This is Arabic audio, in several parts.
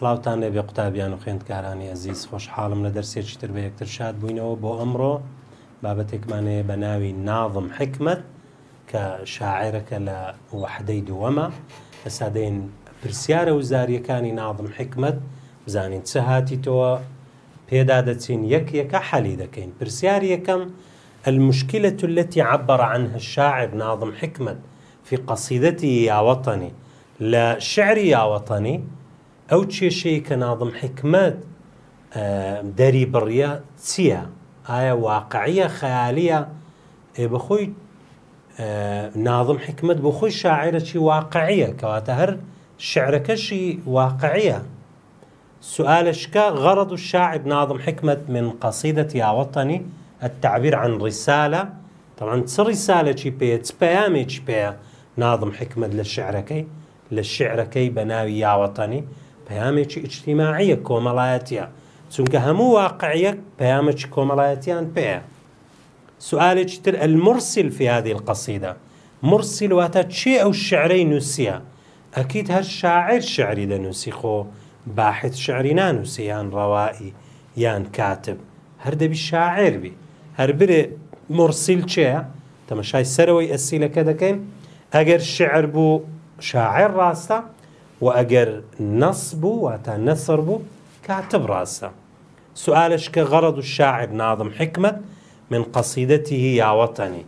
سلااوان لێبێ قوتابیان و خوێندکارانی ئەزیز خۆشحاڵم لە دەرسێکی تر بە یەکتر شاد بووینەوە. بۆ ئەمڕۆ بابەتێکمانەیە بە ناوی ناظم حکمت کە شاعرەکە لە وحدەی دووەمە. لە سادەین پرسیارە و زاریەکانی ناظم حکمت بزانین چه هاتیتەوە. پێدا دەچین یەک یەکە حەلی دەکەین. پرسیار یەکەم المشكلة التي عبر عنها الشاعر ناظم حكمت في قصيدته يا وطني. لا شعر يا وطني ئەو کێشەیە کە ناظم حکمت دەری بڕیە چییە؟ ئایا واقعیە خەیالیە؟ بەخۆی ناظم حکمت بۆ خۆی شاعرەی واقعیە؟ کەواتە هەر شعرەکەشی واقعیە. سؤالشك غرض الشاعر ناظم حكمة من قصيدة يا وطني التعبير عن رسالة طبعا رسالة شي بيه بيامي بيه ناظم حكمة للشعركي للشعركي بناوي يا وطني پەیامێکی ئیجتیماعیە کۆمەڵایەتە چونکە هەموو واقعیەک پەیامێکی کۆمەڵایەتیان پێەیە سؤالێکی تر المرسل في هذه القصيدة مرسل واتە چێ ئەو شعرەی نووسە ئەکییت هەر شاعر شعری دەنووسی خۆ باحت شعری نانووسی یان ڕەوایی یان کاتب هەر دەبی شاعر بی هەر برێ مرسیل چێە تەمەشای سەرەوەی ئەسیلەکە دەکەین ئەگەر شعر بوو شاعر ڕاستە وأجر نصب واتا نصر بو كاتب راسه سؤالش كغرض الشاعر ناظم حكمة من قصيدته يا وطني.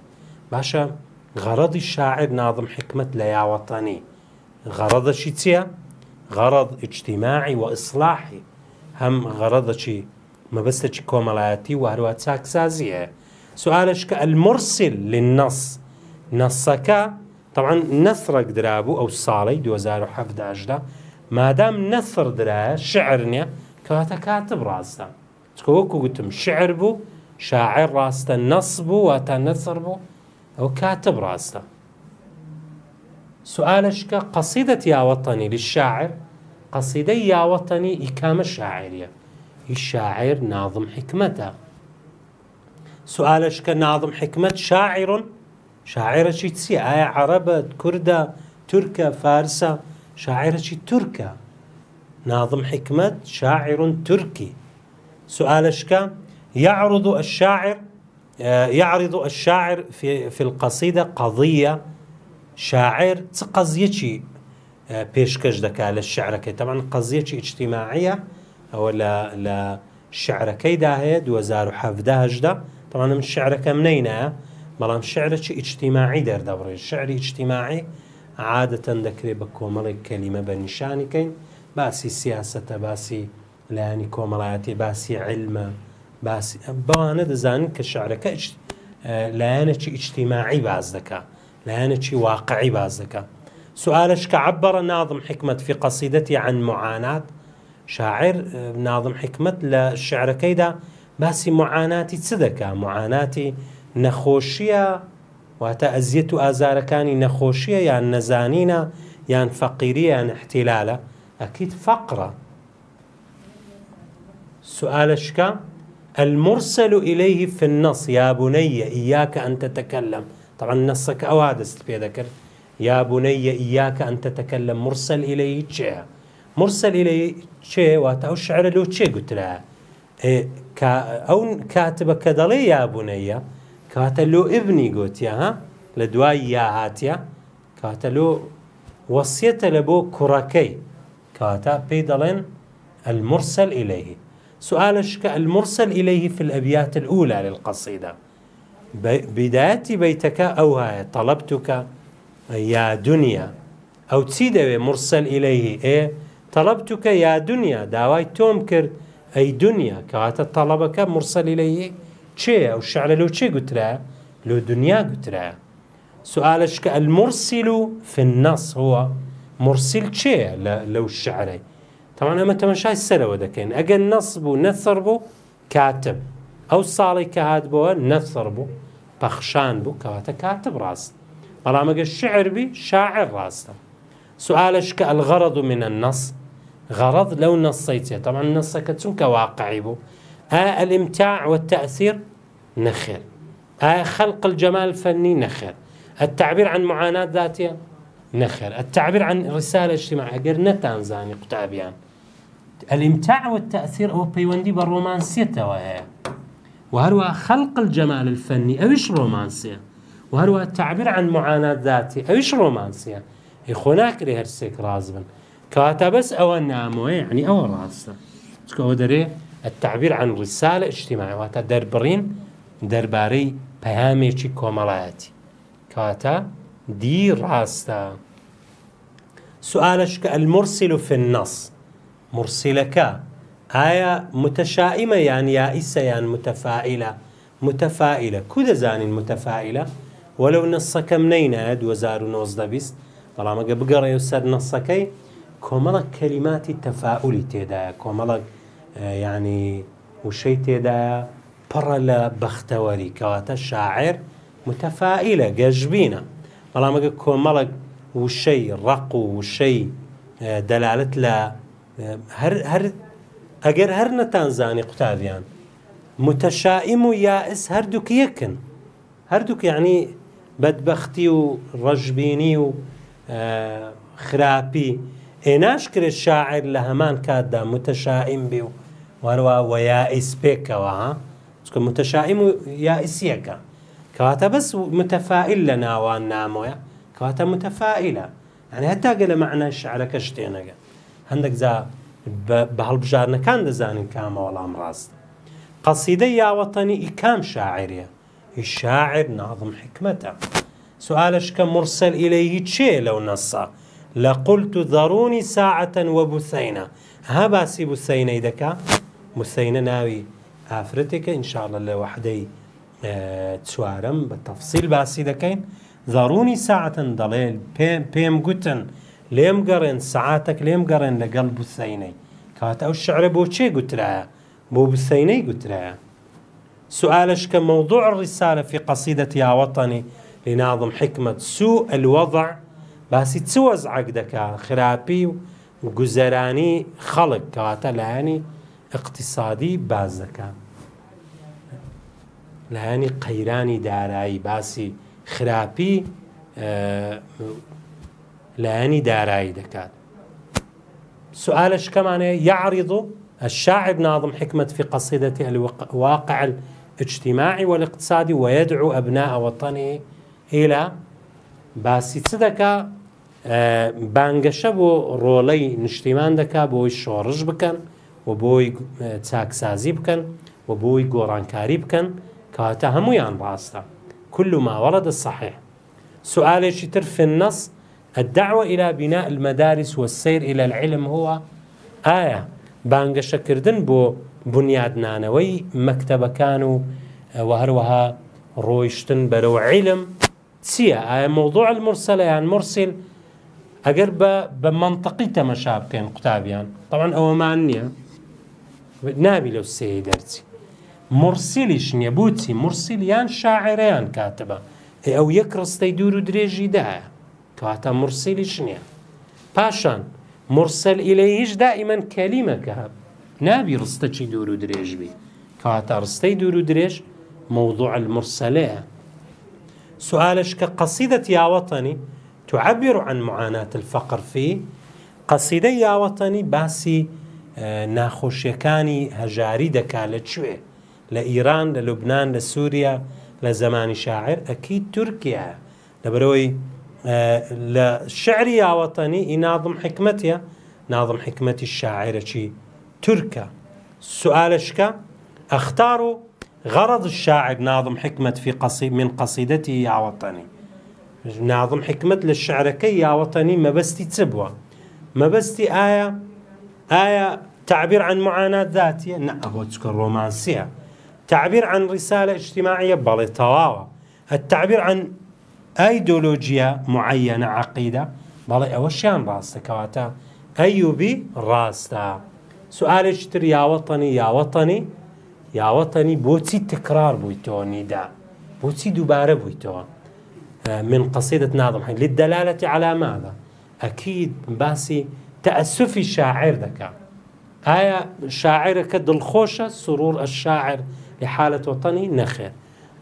باشا غرض الشاعر ناظم حكمة ليا وطني. غرض شي غرض اجتماعي وإصلاحي هم غرض شي ما بس كومالاتي وهروات ساكسازية سؤالش كالمرسل للنص. نصك طبعا نثرك درابو أو ساڵی 2010 مادام نثر درا شعر نییە کەواتە کاتب ڕاستە چکەوەکو گوتم شعر بوو شاعر ڕاستە نص بوو واتە نثر بوو ئەو کاتب سؤالشك قصيدة يا وطني للشاعر قصيدة يا وطني إكامة شاعرية الشاعر ناظم حكمته. سؤالشك ناظم حكمة شاعر شاعرەی چی ئایا عربە کووردە تورکە فارسە؟ شاعرەی تورکە. ناظم حكمت شاعر تركي سؤالشك يعرض الشاعر يعرض الشاعر في في القصيدة قضية شاعر قضية پێشکەش دەکا لە شعرەکەی؟ تەمان قەزیەکی اجتیماعیە ئەوە لە لە شعرەکەیدا هەیە 2010 تەوانم شعرەکەم نینە بەڵام شعرەی ئیجتیماعی دەردەبڕێت شعری ئیجتیماعی عادەتەن دەکرێت بە کۆمەڵی کەلیمە بە نیشانیکەین باسی سیاسەتە باسی لایانی کۆمەڵایەتی باسی علمە باسی بەوانە دەزانین کە شعرەکە لایەنێکی ئیجتیماعی باز دەکا لایەنێکی واقعی باز دەکا. سؤالش کە عبر ناظم حكمة في قصيدتي عن معاناة شاعر ناظم حكمة للشعر كيدا باسی معاناتی تصدكا معاناتي نەخۆشیە واتە ئەزیەت و ئازارەکانی نەخۆشیە یان نەزانینە یان فەقیری یان احتیلالە ئەکییت فەقرە. سؤالشكا المرسل إليه في النص. يا بني إياك أن تتكلم. طبعا نصك أوادست في ذكر. يا بني إياك أن تتكلم. مرسل إليه شيء مرسل إليه شيء واتو الشعر له شيء قلت لها إيه كا أو كاتبة كدلي يا بني کاتە لۆ ئبنی گوتیە ها؟ لە دوای یا هاتیە کاتە لۆ وەسیەتە لە بۆ المرسل إليه سؤالك المرسل إليه في الأبيات الأولى للقصيدة بداية بيتك أو هاي طلبتك يا دنيا أو تسيدة مرسل إليه إيه طلبتك يا دنيا داواي توم كرد أي دنيا كواتا طلبك مرسل إليه چێ ئەو شعرە لەو چێ گوترا؟ لۆ دنیا گوترا. سؤالش کە المرسل في النص هو. مرسل چێ لەو شعرەی؟ تەوان ئەمە تەمەشای سەرەوە دەکەین. ئەگەر نص بوو نثر بوو کاتب. ئەو ساڵی کە هات بووە نثر بوو. پەخشان بوو کەواتە کاتب ڕاست. بەڵام ئەگە شعر بی شاعر ڕاستە. سؤالش کە الغرض من النص. غرض لەو نصێتی طبعا نصەکە چونکە واقعي بوو. ها الإمتاع والتأثير نخر ها خلق الجمال الفني نخر التعبير عن معاناة ذاتية نخر التعبير عن رسالة اجتماعية. قر نتان زاني قتابيان الامتاع والتأثير أو بيوندي بالرومانسية وهي وهروها خلق الجمال الفني أوش رومانسية؟ وهروها التعبير عن معاناة ذاتي أوش رومانسية؟ هناك لهرسيك رازبن كواتا بس أو النامو يعني أو راسة تكو دري التعبير عن رسالة اجتماعية. واتا دربرين درباري پەیامێکی کۆمەڵایەتی. کاتە دی ڕاستە. سؤالش کە المرسل في النص. مرسلەکە ئایا متەشائمە یان یائیسە یان متەفائلە متەفائلە کو دەزانین متەفائلە وەلو نسەکەم نینە 2020 بەڵامەگە بگەڕێ و سەر نسەکەی کۆمەڵک کەلیماتی تەفاعلی تێدایە. کۆمەڵک ینی وشەی تێدایە پڕە لە بەختەوەری شاعر متەفائلە گەژبینە بەڵامەگە کۆمەڵک وشەی ڕق و وشەی دەلالت لە هەر ئەگەر هەر نەتانزانی قوتابیان متەشائیم و یائس هەردووک یەکن هەردووک یعنی بەدبختی و ڕەژبینی و خراپی ئێناش کرێت شاعر لە هەمان کاتدا متەشائیم بێ وەروە وەیائیس پێکەوە چکە متەشائیم و یائیسیەکە کەواتە بەس متەفائل لە ناوان نامۆیە کەواتە متەفائلە ئەنی هەتا گە لە معنای شعرەکە شتێنەگە هەندێک جا بە هەڵبژارنەکان دەزانین کامە وەڵام ڕاست قەسیدە یاوەتەنی ئیکام شاعریە الشاعر ناظم حكمته سؤالش كمرسل إليه تشي لو نصا؟ لقلت ذروني ساعة وبثينة ها باسي بثينة دكا بثينة ناوي ئافرەتێکە ئینشاءڵە لە وحدەی چوارم بە تەفسیل باسی دەکەین. ضرونی ساعتن دەڵێ پێم گوتن لێم گەڕێن سعاتك لێم گەڕێن لەگەڵ بوسینەی کاتە ئەو شعرە بۆ چێ گوترایە؟ بۆ بسینەی گوترایە. سؤالش کە موضوع الرسالة في قصيدة يا وطني لناظم حكمة سوء الوضع. باسی وضعەکە دەکا خراپی گوزەرانی خەلق کەواتە لایەنی اقتصادی باز دەکات لایانی قەیرانی دارایی باسی خراپی لایانی دارایی دەکات. سؤالش كمان يعرض الشاعر ناظم حكمة في قصيدته الواقع الاجتماعي والاقتصادي ويدعو أبناء وطنه إلى باسی چ دەکا بانگەشە بۆ دەکا بۆی شۆڕش بکەن. و بۆی چاکسازی بکەن و بۆی گۆڕانکاری بکەن کاتە هەمویان ڕاستە. كل ما ورد الصحيح سؤال تر في النص الدعوة إلى بناء المدارس والسير إلى العلم هو آية. بانگەشەکردن بۆ بنیادنانەوەی مەکتتەبەکان و وهروەها ڕۆیشتن بەرەو علم چییە؟ ئایا موضوع المرسلە یان مرسل ئەگەر بە منطقی تەمەشا بکەین قوتابیان. طبعا ئەوەمان نییە. نابی لەو سێ دەرچی. مرسیلیش نییە بۆچی مرسیلیان شاعرەیان کاتبە. ئەو یەک ڕستەی دوور و درێژی دایە. کەواتە مرسیلیش نییە. پاشان مرسل ئیلەیش دائیمەن کەلیمەکە نابی ڕستەچی دوور و درێژبی کەواتە ڕستەی دوور و درێژ موضوع المرسلەیە. سؤالش كقصيدة يا وطني تعبر عن معاناة الفقر في قصيدة يا وطني باسي ناخۆشیەکانی هەژاری دەکا لەکوێ لە ئیران لە لوبناان لە سووریا لە زمانی شاعر ئەکی تورکیا. لەبەرەوەی لە شعری یاوەتەنی ئیناظم حکمەتە ناظم حکمەتی شاعرەکی توركا سؤالشك اختار غرض الشاعر ناظم حكمة في قصيد من قصيدته يا وطني ناظم حكمة للشعركي يا وطني ما بستي تسبوه ما بستي آية آية تعبير عن معاناة ذاتية. نعم رومانسية. تعبير عن رسالة اجتماعية بل تواوى التعبير عن ايديولوجيا معينة عقيدة. بل اوشيان راستا كواتا. ايوبي راستا سؤال اشتر يا وطني يا وطني. يا وطني بوتي تكرار بويتو ندا. بوتي دوبارة بويتو. من قصيدة ناظم حين للدلالة على ماذا؟ أكيد باسي تأسفي الشاعر ذكاء. آية شاعرك دڵخۆشە سرور الشاعر لحالة وطني نخير.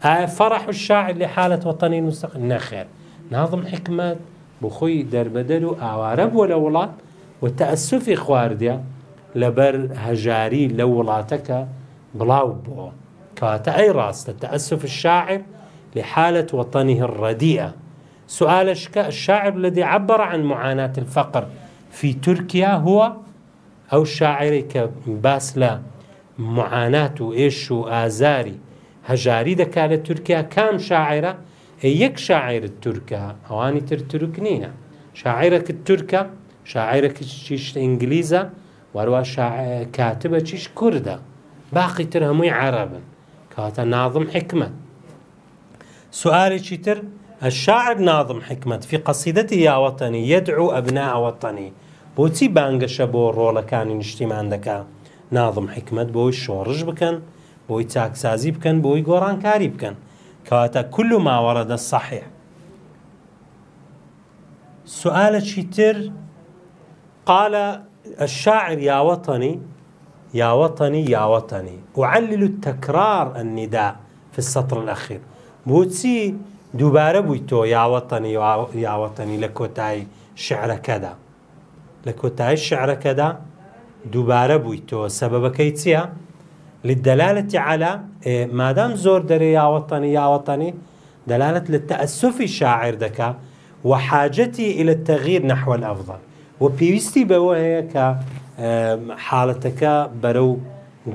آية فرح الشاعر لحالة وطني مستقل نخير. ناظم حكمة بخوي دربدل ئاوارە بووە لە وڵات و تەأسفی خواردە لەبەر هەژاری لە وڵاتەکە بڵاو بووە کاتە ئەی الشاعر لحالة وطنه الرديئة سؤالش الشاعر الذي عبر عن معاناة الفقر. في تركيا هو أو الشاعر كباس لا معاناة إيش وآزاري هەژاری دەکا لە تورکیا کام شاعرە یەک شاعر تورکە ئەوانی تر تورک نینە شاعرەکە تورکە شاعرەکە چیش ئینگلیزە وەروە کاتبە چیش کووردە باقی تر هەمووی عربن. ناظم حکمت سؤالێکی تر؟ الشاعر ناظم حكمة في قصيدته يا وطني يدعو أبناء وطني. بۆچی بانگەشە بۆ ڕۆڵەکانی نیشتیمان دەکا. ناظم حکمت بۆی شۆڕژ بکەن بۆی چاکسازی بکەن بۆی گۆڕانکاری بکەن. کەواتە كل ما ورد الصحيح سؤال تر؟ قال الشاعر يا وطني يا وطني يا وطني. أعلل التكرار النداء في السطر الأخير. بوتسي دووبارە بووی تۆ یاوەتەنی یاوەتەنی لە کۆتایی شعرەکەدا. لە کۆتایی شعرەکەدا دووبارە بووی تۆ. سەبەکەی چییە؟ للدلالة على ما دام زور دري يا وطني يا وطني دلالة للتأسف الشاعر دكا وحاجتي إلى التغيير نحو الأفضل. بوهي ك حالتك برو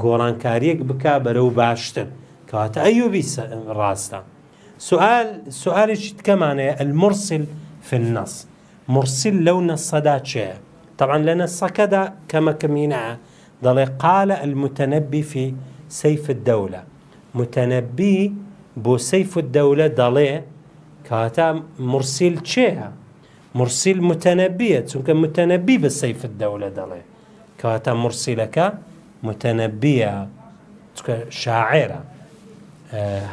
گۆڕانکاریەک بک بەرەو باشتر. کەواتە ئەیوبی ڕاستە. سؤال سؤالێکی تکەمانەیە المرسل في النص. مرسل لو نەسەدا چێ طبعا لە نەسەکەدا کەمەکەمینە دەڵێ قال المتنبي في سيف الدولة. متنبي بۆ سيف الدولة دەڵێ کاتا مرسیل چێە مرسیل متەنەبیە چونکە متەنەبی بە سەیف الدەولە دەڵێ کەواتە مرسیلەکە متەنەبیە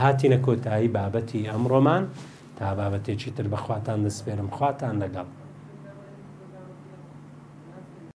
هاتیینە کۆتایی بابەتی ئەمڕۆمان تا بابەتێکی تر بەخواتان دەسپێرم خواتان لەگەڵ.